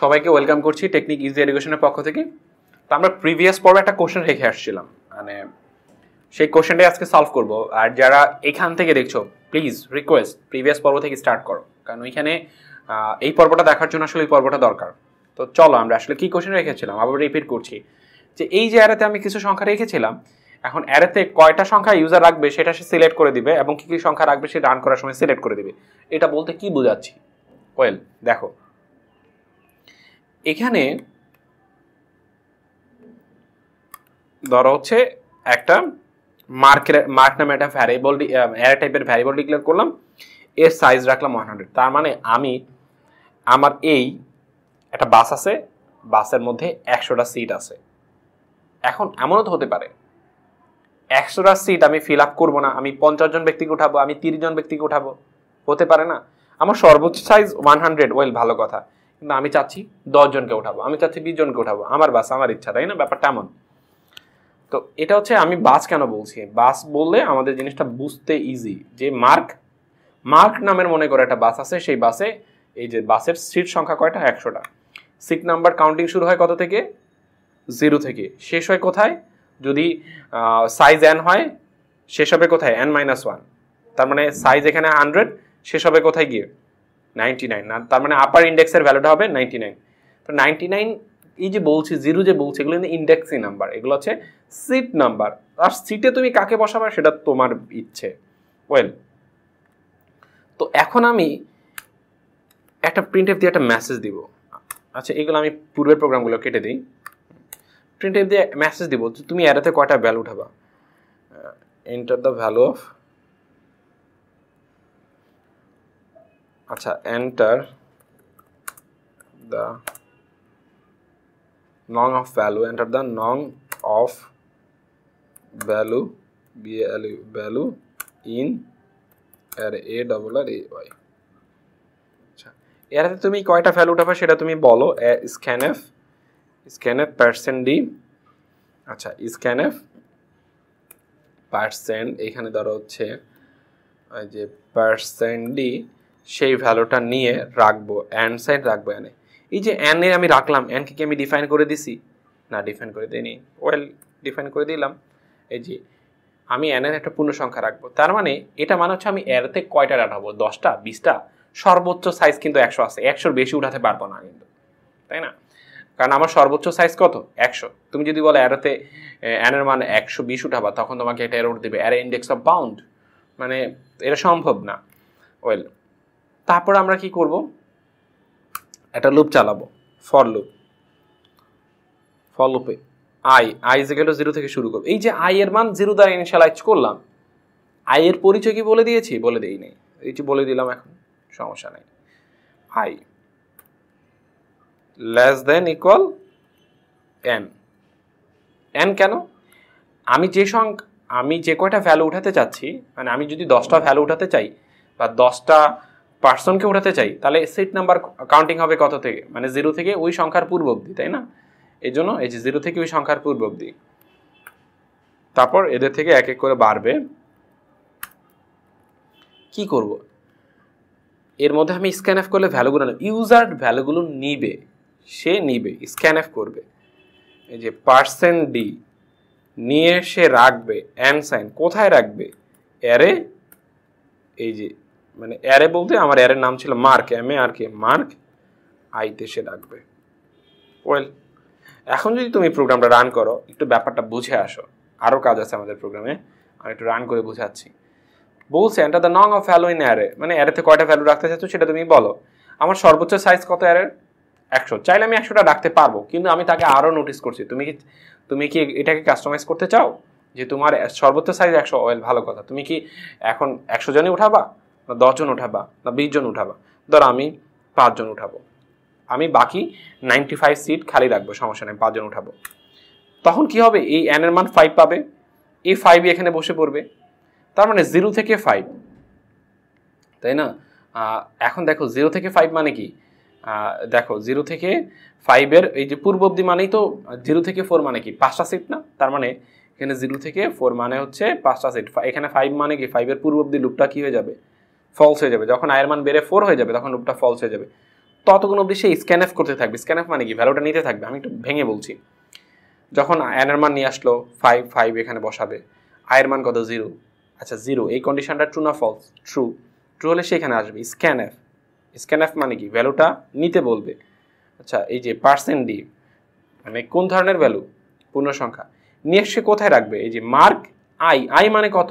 সবাইকে ওয়েলকাম করছি technique easy এডুকেশনের পক্ষ থেকে। তো আমরা প্রিভিয়াস পর্বে একটা কোশ্চেন রেখে আসছিলাম। মানে সেই কোশ্চেনটাই আজকে সলভ করব। আর যারা এখান থেকে দেখছ প্লিজ রিকোয়েস্ট প্রিভিয়াস পর্ব থেকে স্টার্ট করো। কারণ ওইখানে এই পর্বটা দেখার জন্য আসলে এই পর্বটা দরকার। তো চলো আমরা আসলে কি কোশ্চেন রেখেছিলাম? আবার রিপিট করছি। যে এই যে অ্যারেতে আমি কিছু সংখ্যা রেখেছিলাম, এখন অ্যারেতে কয়টা সংখ্যা ইউজার রাখবে সেটা সে সিলেক্ট করে দিবে এবং কী কী সংখ্যা রাখবে সে রান করার সময় সিলেক্ট করে দিবে। এটা বলতে কি বোঝাচ্ছি? ওয়েল দেখো এখানে ধরো হচ্ছে একটা মার্কের, মার্ক নামে একটা ভ্যারিয়েবল অ্যারে টাইপের ভ্যারিয়েবল ডিক্লেয়ার করলাম, এর সাইজ রাখলাম ওয়ান হান্ড্রেড তার মানে আমি আমার এই একটা বাস আছে বাসের মধ্যে একশোটা সিট আছে। এখন এমনও তো হতে পারে, একশোটা সিট আমি ফিল আপ করব না, আমি পঞ্চাশ জন ব্যক্তিকে উঠাবো, আমি তিরিশ জন ব্যক্তিকে উঠাবো, হতে পারে না। আমার সর্বোচ্চ সাইজ ওয়ান হান্ড্রেড ওয়েল ভালো কথা। কিন্তু আমি চাচ্ছি দশ জনকে উঠাবো আমি চাচ্ছি বিশ জনকে উঠাবো আমার বাস, আমার ইচ্ছা, তাই না? ব্যাপারটা এমন। তো এটা হচ্ছে আমি বাস কেন বলছি? বাস বললে আমাদের জিনিসটা বুঝতে ইজি যে মার্ক মার্ক নামের মনে করে একটা বাস আছে, সেই বাসে এই যে বাসের সিট সংখ্যা কয়টা? একশোটা। সিট নাম্বার কাউন্টিং শুরু হয় কত থেকে? জিরো থেকে। শেষ হয় কোথায়? যদি সাইজ এন হয়, শেষ হবে কোথায়? এন মাইনাস ওয়ান তার মানে সাইজ এখানে হান্ড্রেড শেষ হবে কোথায় গিয়ে? নাইনটি নাইন তার মানে আপার ইন্ডেক্সের ভ্যালুটা হবে নাইনটি নাইন তো নাইনটি নাইন এই যে বলছি জিরো যে বলছি, এগুলো কিন্তু ইন্ডেক্সি নাম্বার এগুলো হচ্ছে সিট নাম্বার আর সিটে তুমি কাকে বসাবে, সেটা তোমার ইচ্ছে। ওয়েল তো এখন আমি একটা প্রিন্ট এফ দিয়ে একটা মেসেজ দিব। আচ্ছা এগুলো আমি পূর্বের প্রোগ্রামগুলো কেটে দিই। প্রিন্ট এফ দিয়ে মেসেজ দিব তুমি এরাতে কয়টা ভ্যালু উঠাবা? এন্টার দ্য ভ্যালু অফ আচ্ছা এন্টার দ্য নং অফ ভ্যালু এন্টার দ্য নং of value B L value in R A double R A Y আচ্ছা এরাতে তুমি কয়টা ভ্যালু উঠাবে সেটা তুমি বলো স্ক্যানএফ স্ক্যানএফ পার্সেন্ট ডি আচ্ছা স্ক্যানএফ পার্সেন্ট এখানে ধরো হচ্ছে যে পার্সেন্ট ডি সেই ভ্যালুটা নিয়ে রাখব অ্যান্ড সাইড রাখব এনে এই যে অ্যান আমি রাখলাম অ্যানকে কি আমি ডিফাইন করে দিছি? না ডিফাইন করে দিইনি। ওয়েল ডিফাইন করে দিলাম। এই যে আমি অ্যানের একটা পূর্ণ সংখ্যা রাখব। তার মানে এটা মানে হচ্ছে আমি এরতে কয়টা রাখাবো দশটা, বিশটা? সর্বোচ্চ সাইজ কিন্তু একশো আছে। একশোর বেশি উঠাতে পারব না কিন্তু। তাই না? কারণ আমার সর্বোচ্চ সাইজ কত? একশো। তুমি যদি বলো অ্যারোতে অ্যানের মান একশো বিশ উঠাবা, তখন তোমাকে এটা এরোর দেবে। অ্যারে ইন্ডেক্স অফ বাউন্ড মানে এটা সম্ভব না। ওয়েল তারপর আমরা কি করব? একটা লুপ চালাবো ফর লুপ ফর লুপে আই আই যে গেল জিরো থেকে শুরু করব। এই যে আই এর মান জিরো দ্বারা ইনিশিয়ালাইজ করলাম আই এর পরিচয় কি বলে দিয়েছি? বলে দিই নেই। এইটি বলে দিলাম এখন, সমস্যা নেই। I less than equal N N কেন? আমি যে সং আমি যে কয়টা ভ্যালু উঠাতে চাচ্ছি মানে আমি যদি দশটা ভ্যালু উঠাতে চাই, বা দশটা পার্সনকে উঠাতে চাই, তাহলে সিট নাম্বার কাউন্টিং হবে কত থেকে? মানে জিরো থেকে ওই সংখ্যার পূর্ব অবধি, তাই না? এই জন্য এই যে জিরো থেকে ওই সংখ্যার পূর্ব অবধি। তারপর এদের থেকে এক এক করে বাড়বে। কি করব? এর মধ্যে আমি স্ক্যান অফ করলে ভ্যালুগুলো ইউজার ভ্যালুগুলো নিবে, সে নিবে স্ক্যান অফ করবে। এই যে পার্সেন্ট ডি নিয়ে সে রাখবে অ্যান সাইন কোথায় রাখবে? অ্যারে এই যে মানে অ্যারে বলতে আমার অ্যারের নাম ছিল mark M A R K mark আইতে সে ডাকবে। ওয়েল এখন যদি তুমি প্রোগ্রামটা রান করো, একটু ব্যাপারটা বুঝে আসো। আরও কাজ আছে আমাদের প্রোগ্রামে, আমি একটু রান করে বুঝাচ্ছি। বলছে এন্টার দ্য নং অফ ভ্যালু ইন অ্যারে মানে অ্যারেতে কয়টা ভ্যালু রাখতে চাচ্ছ সেটা তুমি বলো। আমার সর্বোচ্চ সাইজ কত অ্যারের একশো। চাইলে আমি একশোটা রাখতে পারব, কিন্তু আমি তাকে আরও নোটিস করছি। তুমি কি তুমি কি এটাকে কাস্টমাইজ করতে চাও? যে তোমার সর্বোচ্চ সাইজ একশো। ওয়েল ভালো কথা। তুমি কি এখন একশো জনই উঠাবা? না দশজন উঠাবা, না বিশ জন উঠাবা। ধর আমি পাঁচজন উঠাবো। আমি বাকি নাইনটি ফাইভ সিট খালি রাখব, সমস্যা নেই, পাঁচজন উঠাবো। তখন কি হবে? এই এনের মান ফাইভ পাবে। এই ফাইভই এখানে বসে পড়বে। তার মানে জিরো থেকে ফাইভ তাই না? এখন দেখো জিরো থেকে ফাইভ মানে কি? দেখো জিরো থেকে ফাইভের এই যে পূর্ব অব্দি মানেই তো জিরো থেকে ফোর মানে কি? পাঁচটা সিট না? তার মানে এখানে জিরো থেকে ফোর মানে হচ্ছে পাঁচটা সিট এখানে ফাইভ মানে কি? ফাইভের পূর্ব অব্দি লুপটা কি হয়ে যাবে? ফলস হয়ে যাবে। যখন আয়ের মান বেড়ে ফোর হয়ে যাবে, তখন লুপটা ফলস হয়ে যাবে। ততক্ষণ অবধি সে স্ক্যানএফ করতে থাকবে। স্ক্যানএফ মানে কি? ভ্যালুটা নিতে থাকবে। আমি একটু ভেঙে বলছি। যখন এনের মান নিয়ে আসলো ফাইভ ফাইভ এখানে বসাবে। আয়ের মান কত? জিরো আচ্ছা জিরো এই কন্ডিশনটা ট্রু না ফলস ট্রু ট্রু হলে সেখানে আসবে। স্ক্যান এফ স্ক্যানএফ স্ক্যানএফ মানে কি? ভ্যালুটা নিতে বলবে। আচ্ছা এই যে পার্সেন্ট ডি মানে কোন ধরনের ভ্যালু পূর্ণ সংখ্যা নিয়ে সে কোথায় রাখবে? এই যে মার্ক আই আই মানে কত?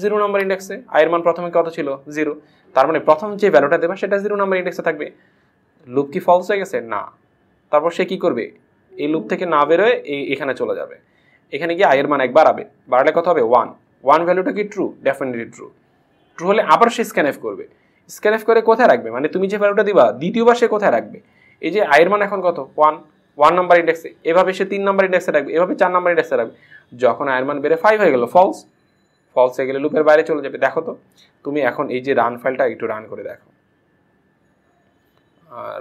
জিরো নাম্বার ইন্ডেক্সে আয়ের মান প্রথমে কত ছিল? জিরো তার মানে প্রথম যে ভ্যালুটা দেবে, সেটা জিরো নাম্বার ইন্ডেক্সে থাকবে। লুপ কি ফলস হয়ে গেছে? না। তারপর সে কি করবে? এই লুপ থেকে না বেরোয় এই এখানে চলে যাবে। এখানে গিয়ে আয়ের মান এক বাড়াবে বাড়ালে কত হবে? ওয়ান ওয়ান ভ্যালুটা কি ট্রু ডেফিনেটলি ট্রু ট্রু হলে আবার সে স্ক্যানএফ করবে। স্ক্যানএফ করে কোথায় রাখবে? মানে তুমি যে ভ্যালুটা দিবা, দ্বিতীয়বার সে কোথায় রাখবে? এই যে আয়ের মান এখন কত? ওয়ান ওয়ান নাম্বার ইন্ডেক্সে এভাবে সে তিন নাম্বার ইন্ডেক্সে রাখবে, এভাবে চার নাম্বার ইন্ডেক্সে রাখবে। যখন আয়ের মান বেড়ে ফাইভ হয়ে গেল ফলস ফলস হয়ে গেলে লুপের বাইরে চলে যাবে। দেখো তো, তুমি এখন এই যে রান ফাইলটা একটু রান করে দেখো।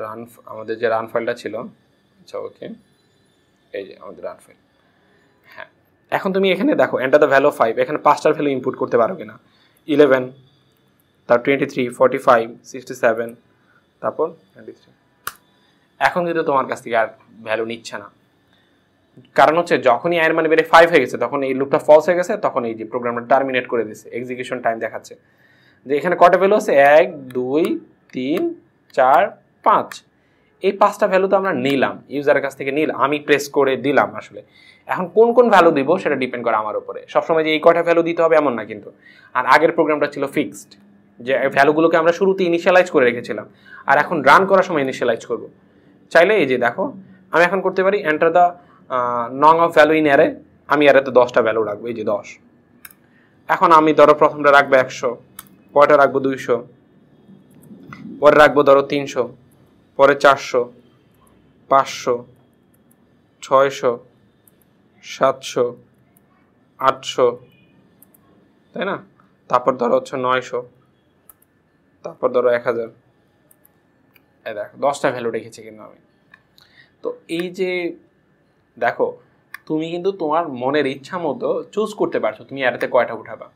রান আমাদের যে রান ফাইলটা ছিল আচ্ছা ওকে এই যে আমাদের রান ফাইল হ্যাঁ এখন তুমি এখানে দেখো এন্টার দ্য ভ্যালু ফাইভ এখানে পাঁচটার ভ্যালু ইনপুট করতে পারো কিনা। ইলেভেন তার twenty three forty five sixty seven তারপর টোয়েন্টি থ্রি এখন কিন্তু তোমার কাছ থেকে আর ভ্যালু নিচ্ছে না। কারণ হচ্ছে যখনই আয়ের মানে বেড়ে ফাইভ হয়ে গেছে, তখন এই লুপটা ফলস হয়ে গেছে, তখন এই যে প্রোগ্রামটা টার্মিনেট করে দিছে এক্সিকিউশন টাইম দেখাচ্ছে। যে এখানে কটা ভ্যালু আছে? এক, দুই, তিন, চার, পাঁচ। এই পাঁচটা ভ্যালু তো আমরা নিলাম ইউজারের কাছ থেকে নিলাম আমি প্রেস করে দিলাম আসলে। এখন কোন কোন ভ্যালু দিব সেটা ডিপেন্ড করে আমার উপরে। সবসময় যে এই কটা ভ্যালু দিতে হবে এমন না কিন্তু। আর আগের প্রোগ্রামটা ছিল ফিক্সড যে ভ্যালুগুলোকে আমরা শুরুতে ইনিশিয়ালাইজ করে রেখেছিলাম। আর এখন রান করার সময় ইনিশিয়ালাইজ করব। চাইলে এই যে দেখো, আমি এখন করতে পারি এন্টার দ্য নং অফ ভ্যালু ইন অ্যারে, আমি অ্যারেতে দশটা ভ্যালু রাখব, এই যে দশ। এখন আমি ধরো প্রথমটা রাখব একশো পরেটা রাখব দুইশো পরে রাখব ধরো তিনশো পরে চারশো, পাঁচশো, ছয়শো, সাতশো, আটশো, তাই না? তারপর ধরো হচ্ছে নয়শো, তারপর ধরো এক হাজার। এই দেখো, দশটা ভ্যালু রেখেছি কিন্তু আমি। তো এই যে দেখো, তুমি কিন্তু তোমার মনের ইচ্ছা মতো চুজ করতে পারছ, তুমি অ্যাডাতে কয়টা উঠাবা।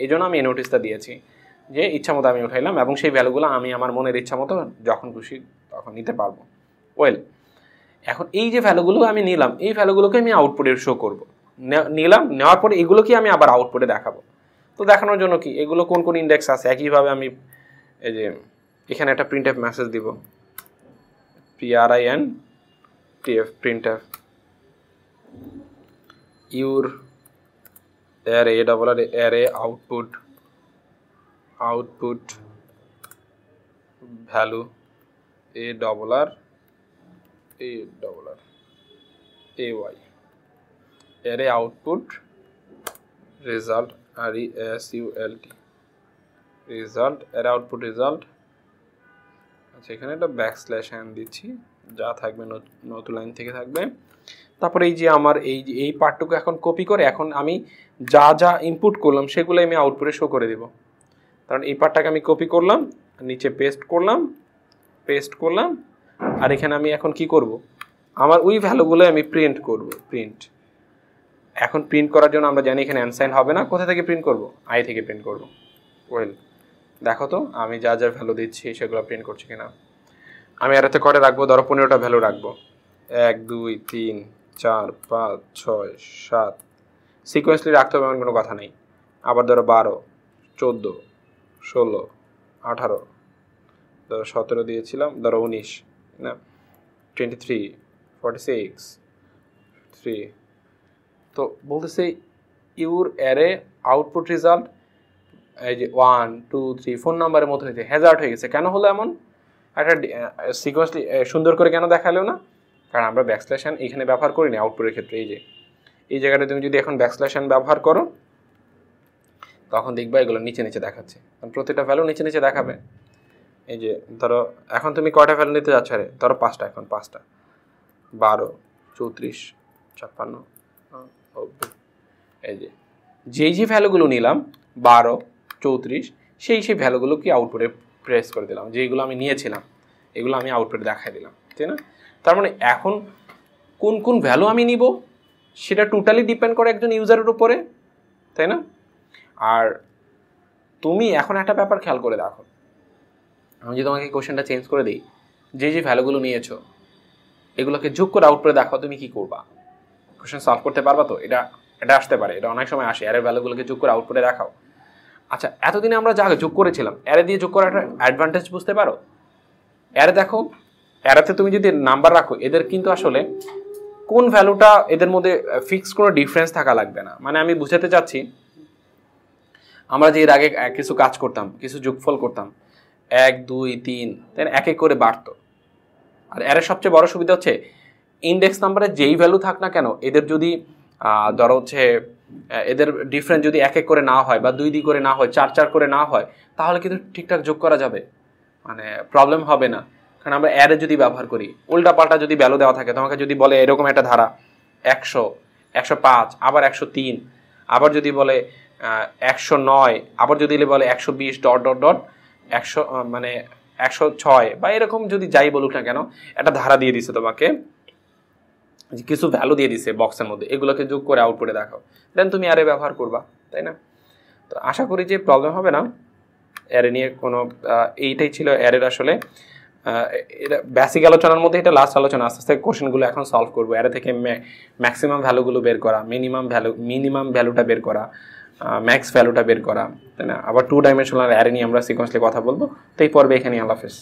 এই জন্য আমি এই নোটিসটা দিয়েছি যে ইচ্ছা মতো আমি উঠাইলাম এবং সেই ভ্যালুগুলো আমি আমার মনের ইচ্ছা মতো যখন খুশি তখন নিতে পারব। ওয়েল এখন এই যে ভ্যালুগুলো আমি নিলাম, এই ভ্যালুগুলোকে আমি আউটপুটে শো করব। নিলাম, নেওয়ার পরে এগুলোকে আমি আবার আউটপুটে দেখাবো। তো দেখানোর জন্য কি? এগুলো কোন কোন ইন্ডেক্স আছে? একইভাবে আমি এই যে এখানে একটা প্রিন্ট এফ মেসেজ দিব P R I N T F printf your array double R array output output value A double R A double R A Y array output result R E S U L T result এর output result আচ্ছা এখানে একটা back slash hand দিচ্ছি, যা থাকবে নতুন line থেকে থাকবে। তারপরে এই যে আমার এই এই পার্টটুকু এখন কপি করে, এখন আমি যা যা ইনপুট করলাম সেগুলো আমি আউটপুটে শো করে দেব। কারণ এই পার্টটাকে আমি কপি করলাম, নিচে পেস্ট করলাম পেস্ট করলাম, আর এখানে আমি এখন কি করব? আমার ওই ভ্যালুগুলো আমি প্রিন্ট করব প্রিন্ট এখন প্রিন্ট করার জন্য আমরা জানি এখানে অ্যানসাইন হবে না, কোথা থেকে প্রিন্ট করব? আই থেকে প্রিন্ট করব। ওয়েল দেখো তো, আমি যা যা ভ্যালু দিচ্ছি, সেগুলো প্রিন্ট করছি কিনা। আমি আর এতে করে রাখব, ধরো পনেরোটা ভ্যালু রাখব। এক, দুই, তিন চার, পাঁচ, ছয়, সাত। সিকোয়েন্সলি রাখতে হবে এমন কোনো কথা নেই। আবার ধরো বারো, চোদ্দ, ষোলো, আঠারো। ধরো সতেরো দিয়েছিলাম, ধরো উনিশ, না? Twenty three forty six three তো বলতেছে ইউর অ্যারে আউটপুট রেজাল্ট, এই যে ওয়ান, টু, থ্রি ফোন নাম্বারের মতো হয়েছে হ্যাজার্ট হয়ে গেছে। কেন হলো এমন? একটা সিকোয়েন্সলি সুন্দর করে কেন দেখাল না? কারণ আমরা ব্যাকস্ল্যাশন এখানে ব্যবহার করি না আউটপুটের ক্ষেত্রে, এই যে, এই জায়গাটা তুমি যদি এখন ব্যাকস্ল্যাশন ব্যবহার করো, তখন দেখবা এগুলো নিচে নিচে দেখাচ্ছে। কারণ প্রতিটা ভ্যালু নিচে নিচে দেখাবে। এই যে, ধরো, এখন তুমি কয়টা ভ্যালু নিতে যাচ্ছ রে? ধরো পাঁচটা এখন, পাঁচটা। বারো, চৌত্রিশ, ছাপ্পান্ন এই যে, যেই যে ভ্যালুগুলো নিলাম, বারো, চৌত্রিশ, সেই সেই ভ্যালুগুলো কি আউটপুটে প্রেস করে দিলাম। যেগুলো আমি নিয়েছিলাম, এগুলো আমি আউটপুটে দেখাই দিলাম। ঠিক না? তার মানে এখন কোন কোন ভ্যালু আমি নিব, সেটা টোটালি ডিপেন্ড করে একজন ইউজারের উপরে, তাই না? আর তুমি এখন একটা ব্যাপার খেয়াল করে দেখো। আমি যদি তোমাকে কোশ্চেনটা চেঞ্জ করে দিই, যে যে ভ্যালুগুলো নিয়েছো, এগুলোকে যোগ করে আউট করে দেখাও তুমি কি করবা। কোশ্চেন সলভ করতে পারবা তো? এটা এটা আসতে পারে, এটা অনেক সময় আসে অ্যারের ভ্যালুগুলোকে যোগ করে আউট করে দেখাও। আচ্ছা এতদিনে আমরা যা যোগ করেছিলাম অ্যারে দিয়ে যোগ করার একটা অ্যাডভান্টেজ বুঝতে পারো? অ্যারে দেখো অ্যারেতে তুমি যদি নাম্বার রাখো, এদের কিন্তু আসলে কোন ভ্যালুটা এদের মধ্যে ফিক্স কোনো ডিফারেন্স থাকা লাগবে না। মানে আমি বুঝাতে চাচ্ছি, আমরা যে এর আগে কিছু কাজ করতাম, কিছু যোগফল করতাম, এক, দুই, তিন দেন এক এক করে বাড়তো। আর এর সবচেয়ে বড় সুবিধা হচ্ছে ইন্ডেক্স নাম্বারে যেই ভ্যালু থাক না কেন, এদের যদি ধরো হচ্ছে এদের ডিফারেন্স যদি এক এক করে না হয় বা দুই দুই করে না হয়, চার চার করে না হয়, তাহলে কিন্তু ঠিকঠাক যোগ করা যাবে। মানে প্রবলেম হবে না। কারণ আমরা অ্যারে যদি ব্যবহার করি উল্টা পাল্টা যদি ভ্যালু দেওয়া থাকে, তোমাকে যদি বলে এরকম একটা ধারা, একশো একশো পাঁচ, আবার একশো তিন, আবার যদি বলে একশো নয়, আবার যদি বলে একশো বিশ ডট ডট ডট একশো মানে একশো ছয়, বা এরকম যদি যাই বলুক না কেন, একটা ধারা দিয়ে দিছে তোমাকে কিছু ভ্যালু দিয়ে দিছে বক্সের মধ্যে, এগুলোকে যোগ করে আউটপুটে দেখাও। দেন তুমি অ্যারে ব্যবহার করবা, তাই না? তো আশা করি যে প্রবলেম হবে না। অ্যারে নিয়ে কোনো এইটাই ছিল অ্যারের আসলে এটা বেসিক আলোচনার মধ্যে এটা লাস্ট আলোচনা, আস্তে আস্তে কোশ্চেনগুলো এখন সলভ করব। এটা থেকে ম্যাক্সিমাম ভ্যালুগুলো বের করা মিনিমাম ভ্যালু মিনিমাম ভ্যালুটা বের করা ম্যাক্স ভ্যালুটা বের করা, তাই না? আবার টু ডাইমেনশনাল অ্যারে নিয়ে আমরা সিকোয়েন্সলি কথা বলব। তো এই পর্বে এখানে আল্লাহ হাফেজ।